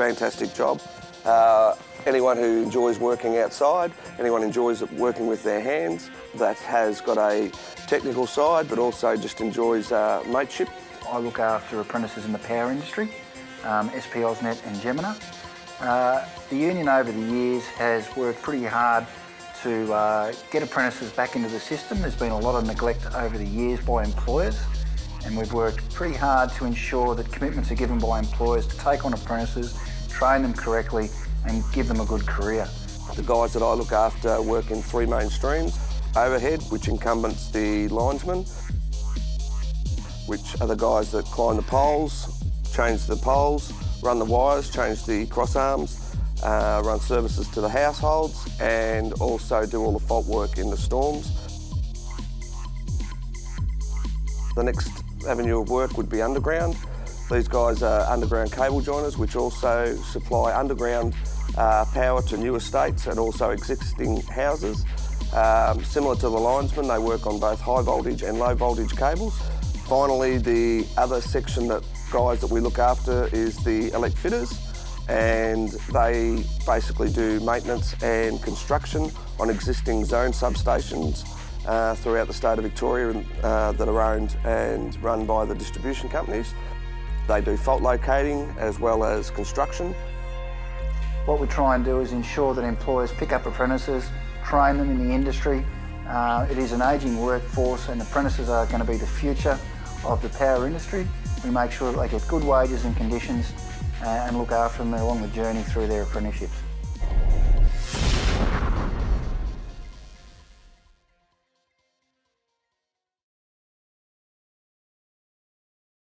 Fantastic job. Uh, anyone who enjoys working outside, anyone enjoys working with their hands, that has got a technical side but also just enjoys uh, mateship. I look after apprentices in the power industry, um, SP Ausnet and Jemena. Uh, the union over the years has worked pretty hard to uh, get apprentices back into the system. There's been a lot of neglect over the years by employers and we've worked pretty hard to ensure that commitments are given by employers to take on apprentices, train them correctly and give them a good career. The guys that I look after work in three main streams. Overhead, which encompasses the linesmen, which are the guys that climb the poles, change the poles, run the wires, change the cross arms, uh, run services to the households and also do all the fault work in the storms. The next avenue of work would be underground. These guys are underground cable joiners which also supply underground uh, power to new estates and also existing houses. Um, similar to the linesmen, they work on both high voltage and low voltage cables. Finally, the other section that guys that we look after is the elect fitters and they basically do maintenance and construction on existing zone substations uh, throughout the state of Victoria uh, that are owned and run by the distribution companies. They do fault locating as well as construction. What we try and do is ensure that employers pick up apprentices, train them in the industry. Uh, it is an ageing workforce and apprentices are going to be the future of the power industry. We make sure that they get good wages and conditions Uh, and look after them along the journey through their apprenticeships.